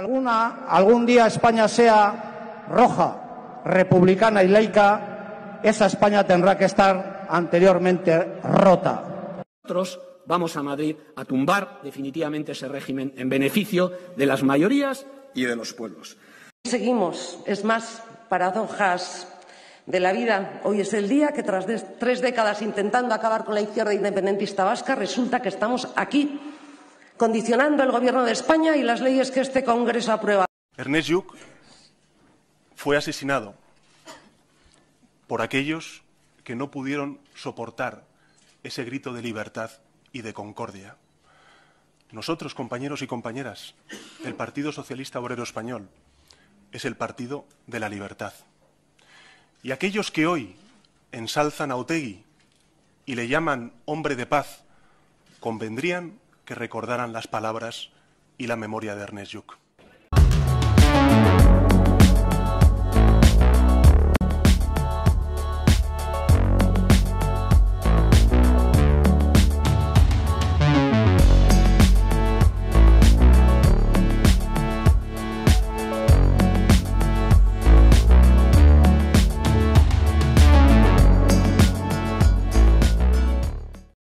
Alguna, algún día España sea roja, republicana y laica, esa España tendrá que estar anteriormente rota. Nosotros vamos a Madrid a tumbar definitivamente ese régimen en beneficio de las mayorías y de los pueblos. Seguimos, es más, paradojas de la vida. Hoy es el día que tras tres décadas intentando acabar con la izquierda independentista vasca, resulta que estamos aquí condicionando el Gobierno de España y las leyes que este Congreso aprueba. Ernest Lluch fue asesinado por aquellos que no pudieron soportar ese grito de libertad y de concordia. Nosotros, compañeros y compañeras, el Partido Socialista Obrero Español es el partido de la libertad. Y aquellos que hoy ensalzan a Otegui y le llaman hombre de paz, convendrían que recordaran las palabras y la memoria de Ernest Lluch.